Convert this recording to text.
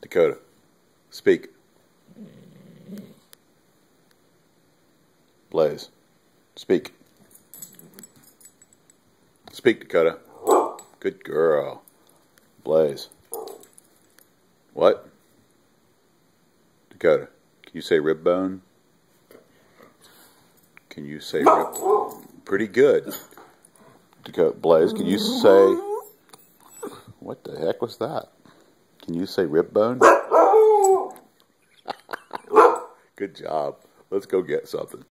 Dakota, speak. Blaze, speak. Speak, Dakota. Good girl. Blaze. What? Dakota, can you say rib bone? Can you say rib? Pretty good. Dakota, Blaze, can you say? What the heck was that? Can you say rib bone? Good job. Let's go get something.